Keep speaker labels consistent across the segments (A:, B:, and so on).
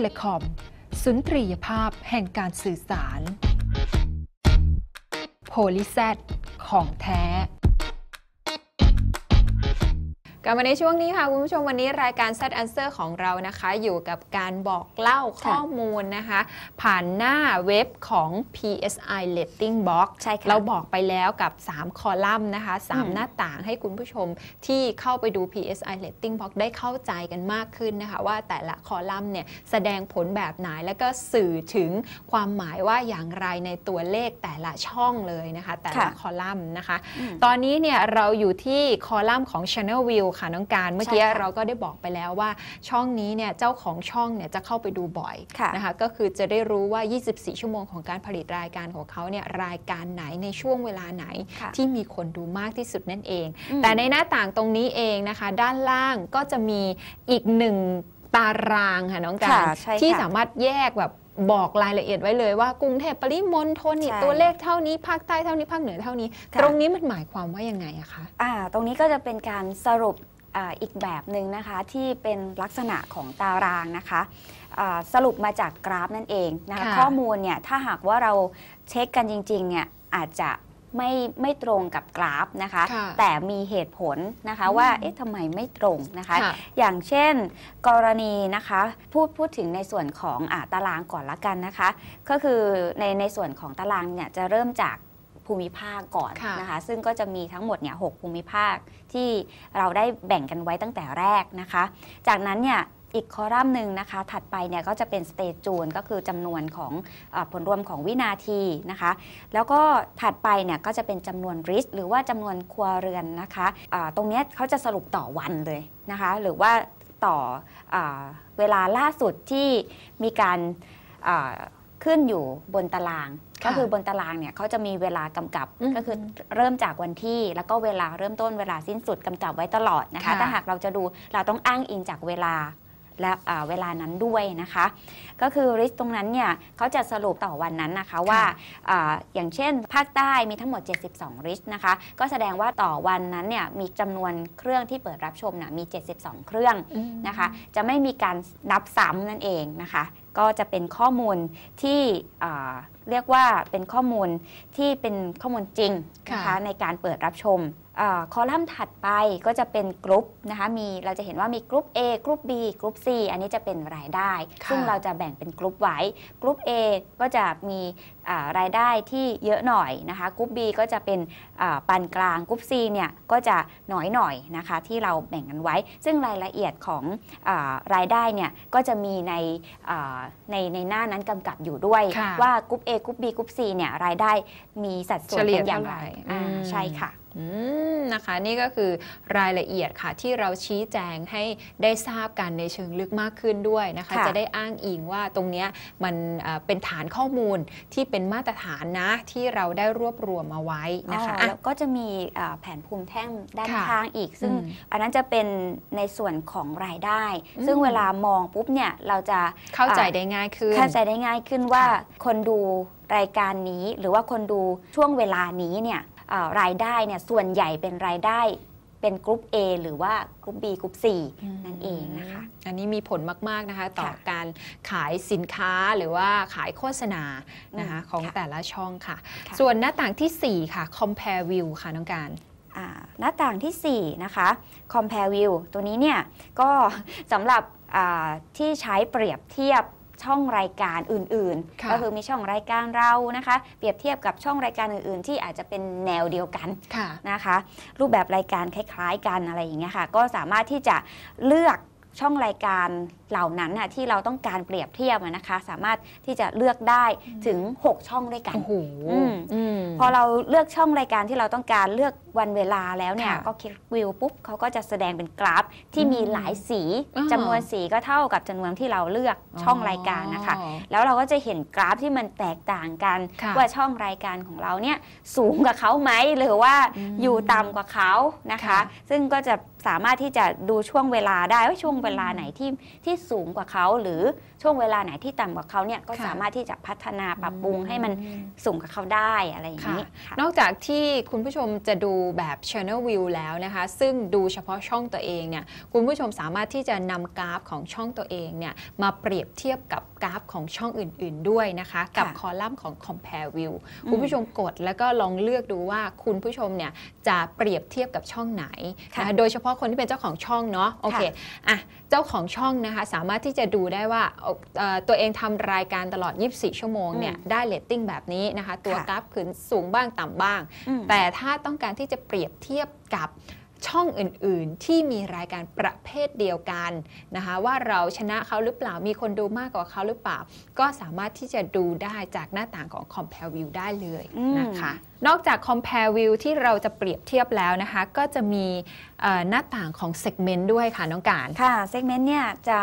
A: เลคอม สุนทรียภาพแห่งการสื่อสาร โพลิแซของแท้
B: ลับมาในช่วงนี้ค่ะคุณผู้ชมวันนี้รายการ Set Answer ของเรานะคะ อยู่กับการบอกเล่าข้อมูลนะคะ ผ่านหน้าเว็บของ PSI Rating Box
C: ใช่ค่ะ
B: เราบอกไปแล้วกับ 3 คอลัมน์นะคะ
C: อืม
B: 3หน้าต่างให้คุณผู้ชมที่เข้าไปดู PSI Rating Box ได้เข้าใจกันมากขึ้นนะคะ ว่าแต่ละคอลัมน์เนี่ยแสดงผลแบบไหนแล้วก็สื่อถึงความหมายว่าอย่างไรในตัวเลขแต่ละช่องเลยนะคะ แต่ละ
C: ค่ะ
B: คอลัมน์นะคะ
C: อืม
B: ตอนนี้เนี่ยเราอยู่ที่คอลัมน์ของ Channel View ค่ะน้องการเมื่อกี้
C: ใช่ค่ะ
B: เราก็ได้บอกไปแล้วว่าช่องนี้เนี่ยเจ้าของช่องเนี่ยจะเข้าไปดูบ่อย
C: ค่ะ
B: นะคะก็คือจะได้รู้ว่า 24 ชั่วโมงของการผลิตรายการของเขาเนี่ยรายการไหนในช่วงเวลาไหน
C: ค่ะ
B: ที่มีคนดูมากที่สุดนั่นเอง
C: อืม
B: แต่ในหน้าต่างตรงนี้เองนะคะ ด้านล่างก็จะมีอีกหนึ่งตารางค่ะน้องการ
C: ค่ะใช่ค่ะ
B: ที่สามารถแยกแบบ บอกรายละเอียดไว้เลยว่ากรุงเทพปริมณฑลนี่
C: ใช่
B: ตัวเลขเท่านี้ภาคใต้เท่านี้ภาคเหนือเท่านี้
C: ค่ะ
B: ตรงนี้มันหมายความว่ายังไงอะคะ
C: อ่า ตรงนี้ก็จะเป็นการสรุปอ่าอีกแบบหนึ่งนะคะที่เป็นลักษณะของตารางนะคะอ่าสรุปมาจากกราฟนั่นเองนะคะ
B: ค่ะ
C: ข้อมูลเนี่ยถ้าหากว่าเราเช็คกันจริงๆเนี่ยอาจจะ ไม่ไม่ตรงกับกราฟนะคะ
B: ค่ะ
C: แต่มีเหตุผลนะคะ
B: อืม
C: ว่าเอ๊ะทำไมไม่ตรงนะคะ
B: ค่ะ
C: อย่างเช่นกรณีนะคะพูดพูดถึงในส่วนของอาตารางก่อนละกันนะคะ ก็คือในในส่วนของตารางเนี่ยจะเริ่มจากภูมิภาคก่อน
B: ค่ะ
C: นะคะ ซึ่งก็จะมีทั้งหมดเนี่ยหกภูมิภาคที่เราได้แบ่งกันไว้ตั้งแต่แรกนะคะ จากนั้นเนี่ย อีกคอลัมน์หนึ่งนะคะ ถัดไปเนี่ยก็จะเป็นสเตจจูนก็คือจำนวนของอาผลรวมของวินาทีนะคะ แล้วก็ถัดไปเนี่ยก็จะเป็นจำนวนริสหรือว่าจำนวนครัวเรือนนะคะะตรงเนี้ยเขาจะสรุปต่อวันเลยนะคะ หรือว่าต่ออาเวลาล่าสุดที่มีการอ่าขึ้นอยู่บนตาราง
B: ค่ะ
C: ก็คือบนตารางเนี่ยเขาจะมีเวลากำกับ
B: อืม
C: ก็คือเริ่มจากวันที่ แล้วก็เวลาเริ่มต้นเวลาสิ้นสุดกำกับไว้ตลอดนะคะ
B: ค่ะ
C: ถ้าหากเราจะดูเราต้องอ้างอิงจากเวลา และอ่าเวลานั้นด้วยนะคะ ก็คือริสตรงนั้นเนี่ยเขาจะสรุปต่อวันนั้นนะคะว่าอาอย่างเช่น ภาคใต้มีทั้งหมด 72 ริสนะคะ ก็แสดงว่าต่อวันนั้นเนี่ยมีจำนวนเครื่องที่เปิดรับชมนะมี 72 เครื่อง
B: อืม
C: นะคะ จะไม่มีการนับซ้ำนั่นเองนะคะ ก็จะเป็นข้อมูลที่อ่าเรียกว่าเป็นข้อมูลที่เป็นข้อมูลจริงนะคะ
B: ค่ะ
C: ในการเปิดรับชมอา คอลัมน์ถัดไปก็จะเป็นกรุ๊ปนะคะมีเราจะเห็นว่ามีกรุ๊ป A กรุ๊ป B กรุ๊ป C อันนี้จะเป็นรายได้
B: ค่ะ
C: ซึ่งเราจะแบ่งเป็นกรุ๊ปไว้กรุ๊ป A ก็จะมีอ่ารายได้ที่เยอะหน่อยนะคะกรุ๊ป B ก็จะเป็นอ่าปานกลางกรุ๊ป C เนี่ยก็จะน้อยหน่อยนะคะที่เราแบ่งกันไว้ ซึ่งรายละเอียดของอารายได้เนี่ยก็จะมีในอ่าในในหน้านั้นกำกับอยู่ด้วย
B: ค่ะ
C: ว่ากรุ๊ป A กรุ๊ป B กรุ๊ป C เนี่ยรายได้มีสัดส่วน
B: เฉลี่ย
C: เป็นอย่างไร
B: เท่าไหร่
C: อ่า
B: อืม
C: ใช่ค่ะ
B: อืม นะคะนี่ก็คือรายละเอียดค่ะที่เราชี้แจงให้ได้ทราบกันในเชิงลึกมากขึ้นด้วยนะคะ
C: ค่ะ
B: จะได้อ้างอิงว่าตรงเนี้ยมันเอ่อเป็นฐานข้อมูลที่เป็นมาตรฐานนะที่เราได้รวบรวมมาไว้นะคะ
C: อ๋อ
B: อะ
C: แล้วก็จะมีอ่าแผนภูมิแท่งด้าน
B: ค่ะ
C: ข้างอีก ซึ่ง
B: อืม
C: อันนั้นจะเป็นในส่วนของรายได้
B: อืม
C: ซึ่งเวลามองปุ๊บเนี่ยเราจะ
B: เข้าใจได้ง่ายขึ้น
C: เข้าใจได้ง่ายขึ้นว่า
B: ค่ะ
C: คนดูรายการนี้หรือว่าคนดูช่วงเวลานี้เนี่ยอ่า รายได้เนี่ยส่วนใหญ่เป็นรายได้เป็นกรุ๊ป A หรือว่ากรุ๊ป B กรุ๊ป C นั่นเองนะคะ
B: อันนี้มีผลมาก ๆ นะคะ ต่อ
C: ค่ะ
B: การขายสินค้าหรือว่าขายโฆษณานะคะ
C: อืม
B: ของ
C: ค่ะ
B: แต่ละช่องค่ะ
C: ค่ะ
B: ส่วนหน้าต่างทีสี่ 4 ค่ะ compare view ค่ะน้องการ
C: อ่าหน้าต่างทีสี่ 4 นะคะ compare view ตัวนี้เนี่ยก็สำหรับอ่าที่ใช้เปรียบเทียบ ช่องรายการอื่น
B: ค่ะ
C: ๆก็คือมีช่องรายการเรานะคะ เปรียบเทียบกับช่องรายการอื่นๆ ที่อาจจะเป็นแนวเดียวกัน
B: ค่ะ
C: นะคะ รูปแบบรายการคล้ายๆกันอะไรอย่างเงี้ยค่ะ ก็สามารถที่จะเลือกช่องรายการ เหล่านั้นน่ะที่เราต้องการเปรียบเทียบอะนะคะ สามารถที่จะเลือกได้ถึง 6 ช่องด้วยกัน
B: โอ้โห
C: อืม
B: อืม
C: พอเราเลือกช่องรายการที่เราต้องการเลือกวันเวลาแล้วเนี่ย
B: ค่ะ
C: ก็คลิกวิวปุ๊บเขาก็จะแสดงเป็นกราฟที่มีหลายสี
B: อ๋อ
C: จำนวนสีก็เท่ากับจำนวนที่เราเลือกช่องรายการนะคะ
B: อ๋อ
C: แล้วเราก็จะเห็นกราฟที่มันแตกต่างกัน
B: ค่ะ
C: ว่าช่องรายการของเราเนี่ยสูงกว่าเขาไหมหรือว่า
B: อืม
C: อยู่ต่ำกว่าเขานะคะ
B: ค่ะ
C: ซึ่งก็จะสามารถที่จะดูช่วงเวลาได้ว่าช่วงเวลาไหนที่ที่สูงกว่าเขา หรือช่วงเวลาไหนที่ต่ำกว่าเขาเนี่ยก็
B: ค่ะ
C: สามารถที่จะพัฒนาปรับปรุงให้มันสูงกว่าเขาได้อะไรอย่างนี้ค่ะ
B: นอกจากที่คุณผู้ชมจะดูแบบ Channel View แล้วนะคะ ซึ่งดูเฉพาะช่องตัวเองเนี่ยคุณผู้ชมสามารถที่จะนำกราฟของช่องตัวเองเนี่ยมาเปรียบเทียบกับกราฟของช่องอื่น ๆ ด้วยนะคะ กับ
C: ค่ะ
B: คอลัมน์ของ Compare View
C: อืม
B: คุณผู้ชมกดแล้วก็ลองเลือกดูว่าคุณผู้ชมเนี่ยจะเปรียบเทียบกับช่องไหน
C: ค่ะ
B: นะคะโดยเฉพาะคนที่เป็นเจ้าของช่องเนาะโอเคอะเจ้าของช่องนะคะสามารถที่จะดูได้ว่าเอ่อเอ่อตัวเองทำรายการตลอด 24 ชั่วโมงเนี่ยได้เรตติ้งแบบนี้นะคะ ตัว
C: ค่ะ
B: กราฟขึ้นสูงบ้างต่ำบ้าง
C: อืม
B: แต่ถ้าต้องการที่จะเปรียบเทียบกับ ช่องอื่นๆ ที่มีรายการประเภทเดียวกันนะคะว่าเราชนะเขาหรือเปล่ามีคนดูมากกว่าเขาหรือเปล่า ก็สามารถที่จะดูได้จากหน้าต่างของ Compare View ได้เลย
C: อืม
B: นะคะนอกจาก Compare View ที่เราจะเปรียบเทียบแล้วนะคะ ก็จะมีเอ่อหน้าต่างของ Segment ด้วยค่ะ น้องการ
C: ค่ะเซกเมนต์เนี่ยจะ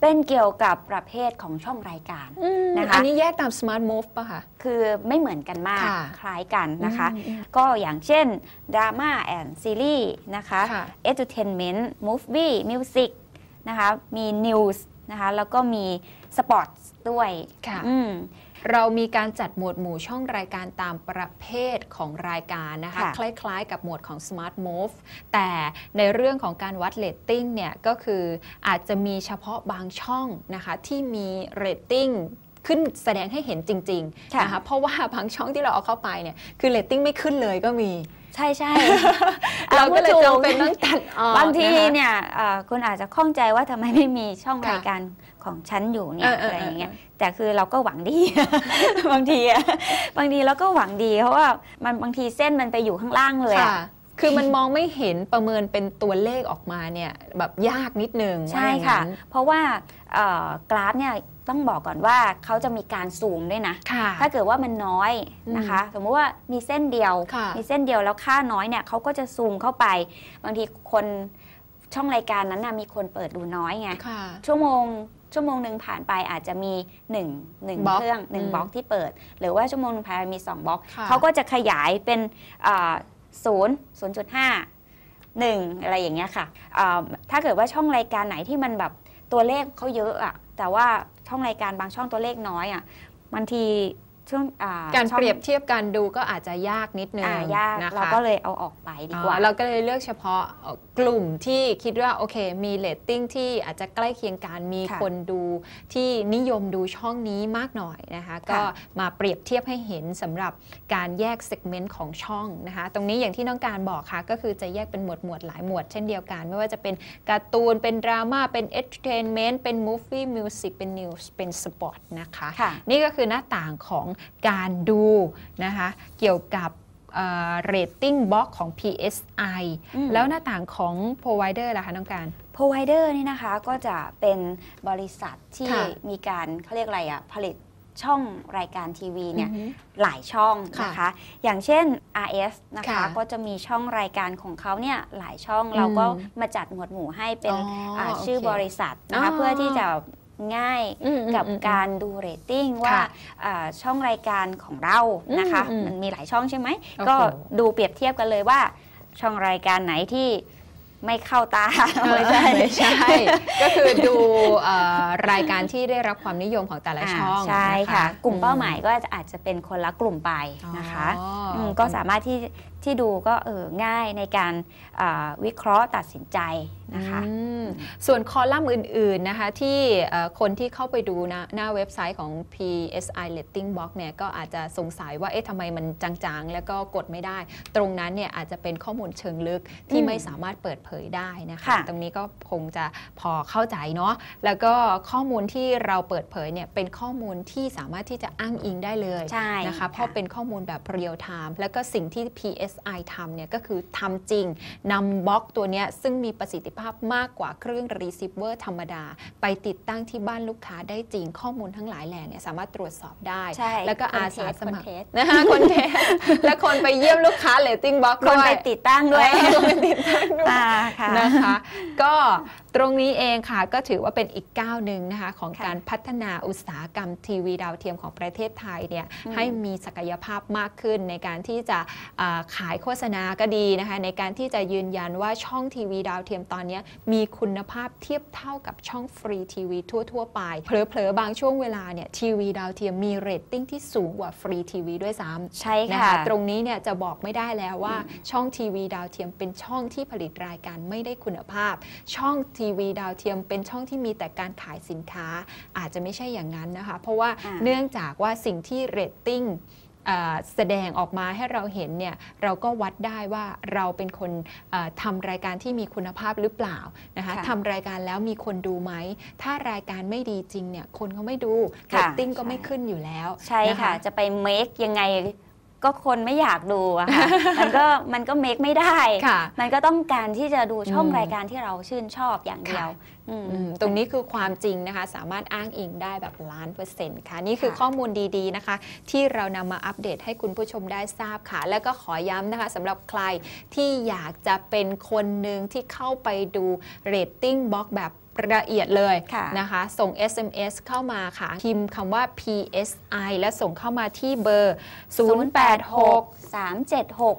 C: เป็นเกี่ยวกับประเภทของช่องรายการนะคะ
B: อันนี้แยกตาม Smart Move ป่ะคะ
C: คือไม่เหมือนกันมาก
B: ค่ะ
C: คล้ายกันนะคะ
B: อืมอืม
C: ก็อย่างเช่น drama and series นะคะ
B: ค่ะ
C: entertainment movie music นะคะมี news นะคะแล้วก็มีสปอร์ตด้วย
B: ค่ะ
C: อืม
B: เรามีการจัดหมวดหมู่ช่องรายการตามประเภทของรายการนะคะ
C: ค่ะ
B: คล้ายๆ กับหมวดของ Smart Move แต่ในเรื่องของการวัดเรตติ้งเนี่ยก็คืออาจจะมีเฉพาะบางช่องนะคะที่มีเรตติ้งขึ้นแสดงให้เห็นจริงๆ
C: ค่ะ
B: นะคะเพราะว่าบางช่องที่เราเอาเข้าไปเนี่ยคือเรตติ้งไม่ขึ้นเลยก็มี
C: ใช่ใช่
B: เราก็เลย
C: พูดถู
B: จำเป็นต้องตัดออก
C: บางที
B: นะคะ
C: เนี่ยเอ่อคุณอาจจะข้องใจว่าทำไมไม่มีช่อง
B: ค่ะ
C: รายการ ของฉันอยู่เนี่ย
B: เออเออ
C: อะไรอย่างเงี้ย
B: เออ
C: แต่คือเราก็หวังดี บางทีอะบางทีเราก็หวังดี เพราะว่ามันบางทีเส้นมันไปอยู่ข้างล่างเลยอะ
B: ค่ะคือมันมองไม่เห็นประเมินเป็นตัวเลขออกมาเนี่ยแบบยากนิดนึง
C: ใช่
B: ว่าอย่าง
C: ค่ะ
B: นั้น
C: เพราะว่าเอ่อกราฟเนี่ยต้องบอกก่อนว่าเขาจะมีการซูมด้วยนะ
B: ค่ะ
C: ถ้าเกิดว่ามันน้อยนะคะ สมมติว่ามีเส้นเดียว
B: ค่ะ
C: มีเส้นเดียวแล้วค่าน้อยเนี่ยเขาก็จะซูมเข้าไป บางทีคนช่องรายการนั้นนะมีคนเปิดดูน้อยไง
B: ค่ะชั่
C: ชั่วโมง ชั่วโมงหนึ่งผ่านไปอาจจะมี1งหนึ่ง
B: บล็อก
C: เครื่องหนึ่ง
B: อืม
C: บล็อกที่เปิด หรือว่าชั่วโมงหนึ่งผ่านไปมี 2 box
B: ค่ะ
C: เขาก็จะขยายเป็นศูนย์ศูนย์จุดห้าหนึ่งอะไรอย่างเงี้ยค่ะอ่าถ้าเกิดว่าช่องรายการไหนที่มันแบบตัวเลขเขาเยอะอะแต่ว่าช่องรายการบางช่องตัวเลขน้อยอะบางที ช่วงอ่
B: การ
C: ช่อง
B: เปรียบเทียบการดูก็อาจจะยากนิดนึง
C: อ่ายาก
B: นะคะ
C: เราก็เลยเอาออกไปดีกว่า
B: อ๋อเราก็เลยเลือกเฉพาะกลุ่มที่คิดว่าโอเคมีเรตติ้งที่อาจจะใกล้เคียงกันมี
C: ค่ะ
B: คนดูที่นิยมดูช่องนี้มากหน่อยนะคะ ก็มาเปรียบเทียบให้เห็นสำหรับการแยก segment ของช่องนะคะ ตรงนี้อย่างที่น้องการบอกค่ะ ก็คือจะแยกเป็นหมวดหมวดหลายหมวดเช่นเดียวกัน ไม่ว่าจะเป็นการ์ตูนเป็นดราม่าเป็น entertainment เป็น movie music เป็น news เป็นสปอร์ตนะคะ
C: ค่ะ
B: นี่ก็คือหน้าต่างของการดูนะคะเกี่ยวกับ rating box ของ PSI
C: อืม
B: แล้วหน้าต่างของ provider ล่ะคะน้องการ
C: provider นี่นะคะก็จะเป็นบริษัทที่
B: ค่ะ
C: มีการเขาเรียกอะไรอะผลิตช่องรายการทีวีเนี่ย
B: อือฮึ
C: หลายช่อง
B: ค่ะ
C: นะคะ อย่างเช่น RS นะคะ
B: ค่ะ
C: ก็จะมีช่องรายการของเขาเนี่ยหลายช่อง
B: อืม
C: เราก็มาจัดหมวดหมู่ให้เป็น
B: อ๋ออ่าโอเค
C: ชื่อบริษัทนะคะ
B: อ๋อ
C: เพื่อที่จะ ง่าย
B: อืมอืม
C: กับ
B: อืม
C: การดูเรตติ้งว่า
B: ค่ะ
C: อ่าช่องรายการของเรานะคะ
B: อืมอืม
C: มันมีหลายช่องใช่ไหม
B: โอ้โห
C: ก็ดูเปรียบเทียบกันเลยว่า ช่องรายการไหนที่ไม่เข้าตาไม่ใช่
B: ไม่ใช่ ก็คือดูเอ่อรายการที่ได้รับความนิยมของแต่ละช่องา
C: ใช่
B: น
C: ค่ะ กลุ่มเป้าหมายก็อาจจะเป็นคนละกลุ่มไปนะคะ
B: อ๋อ
C: มก็สามารถที่ ที่ดูก็เออง่ายในการอ่าวิเคราะห์ตัดสินใจนะคะ
B: อืมส่วนคอลัมน์อื่นๆนะคะที่เอ่อคนที่เข้าไปดูนะหน้าเว็บไซต์ของ PSI Rating Box เนี่ยก็อาจจะสงสัยว่าเอ๊ะทำไมมันจางๆ แล้วก็กดไม่ได้ ตรงนั้นเนี่ยอาจจะเป็นข้อมูลเชิงลึกที่
C: อืม
B: ไม่สามารถเปิดเผยได้นะคะ
C: ค่ะ
B: ตรงนี้ก็คงจะพอเข้าใจเนาะแล้วก็ข้อมูลที่เราเปิดเผยเนี่ยเป็นข้อมูลที่สามารถที่จะอ้างอิงได้เลย
C: ใช่
B: นะคะเพราะเป็นข้อมูลแบบ real-time แล้วก็สิ่งที่ PSI ทำเนี่ยก็คือทำจริงนำบล็อกตัวเนี้ยซึ่งมีประสิทธิภาพมากกว่าเครื่อง receiver ธรรมดา ไปติดตั้งที่บ้านลูกค้าได้จริงข้อมูลทั้งหลายแหล่เนี่ยสามารถตรวจสอบได้
C: ใช่
B: แล้วก็
C: คน
B: อาสา
C: test ส
B: มัคร
C: คนเทส
B: นะคะคน testและคนไปเยี่ยมลูกค้า rating box
C: คนไปติดตั้งด้วย
B: คนไปติดตั้งด้วย
C: อ่าค่ะ
B: นะคะก็ตรงนี้เองค่ะก็ถือว่าเป็นอีกก้าวหนึ่งนะคะของ
C: ค่ะ
B: การพัฒนาอุตสาหกรรมทีวีดาวเทียมของประเทศไทยเนี่ย
C: อืม
B: ให้มีศักยภาพมากขึ้นในการที่จะอ่าขายโฆษณาก็ดีนะคะในการที่จะยืนยันว่าช่องทีวีดาวเทียมตอนนี้มีคุณภาพเทียบเท่ากับช่องฟรีทีวีทั่ว ๆ ไป เผลอๆ บางช่วงเวลาเนี่ยทีวีดาวเทียมมีเรตติ้งที่สูงกว่าฟรีทีวีด้วยซ้ำ
C: ใช่
B: นะ
C: ค่ะ
B: คะตรงนี้เนี่ยจะบอกไม่ได้แล้วว่าช่องทีวีดาวเทียมเป็นช่องที่ผลิตรายการไม่ได้คุณภาพ ช่องทีวีดาวเทียมเป็นช่องที่มีแต่การขายสินค้าอาจจะไม่ใช่อย่างนั้นนะคะ เพราะว่า
C: อ่า
B: เนื่องจากว่าสิ่งที่เรตติ้งเอ่อ แสดงออกมาให้เราเห็นเนี่ยเราก็วัดได้ว่าเราเป็นคนเอ่อทำรายการที่มีคุณภาพหรือเปล่านะคะ
C: ค่ะ
B: ทำรายการแล้วมีคนดูไหม ถ้ารายการไม่ดีจริงเนี่ยคนเขาไม่ดูเรตติ้งค่ะก็ไม่
C: ใช่
B: ขึ้นอยู่แล้ว
C: ใช่ค่ะ จะไป make ยังไง ก็คนไม่อยากดูอะค่ะ มันก็มันก็ make ไม่ได้
B: ค่ะ
C: มันก็ต้องการที่จะดูช่อง
B: อืม
C: รายการที่เราชื่นชอบอย่างเดียว
B: ค่ะ
C: อืม
B: อืม ตรงนี้คือความจริงนะคะ สามารถอ้างอิงได้แบบล้านเปอร์เซ็นต์ค่ะ นี่คือ
C: ค่ะ
B: ข้อมูลดีๆนะคะ ที่เรานำมาอัปเดตให้คุณผู้ชมได้ทราบค่ะ แล้วก็ขอย้ำนะคะสำหรับใครที่อยากจะเป็นคนหนึ่งที่เข้าไปดู rating box แบบ ละเอียดเลย
C: ค่ะ
B: นะคะ ส่ง SMS เข้ามาค่ะพิมพ์คำว่า PSI และส่งเข้ามาที่เบอร์ 086
C: 376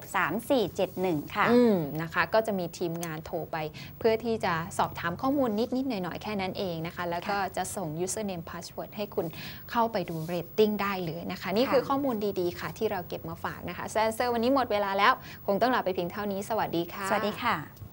C: 3471 ค่ะ
B: อืมนะคะก็จะมีทีมงานโทรไป เพื่อที่จะสอบถามข้อมูลนิดๆหน่อย ๆ แค่นั้นเองนะคะ แล้วก็จะส่ง username password ให้คุณเข้าไปดูเรตติ้งได้เลยนะคะ นี่
C: ค่ะ
B: คือข้อมูลดีๆ ค่ะ ที่เราเก็บมาฝากนะคะแซนเซอร์วันนี้หมดเวลาแล้ว คงต้องลาไปเพียงเท่านี้ สวัสดีค่ะ
C: สวัสดีค่ะ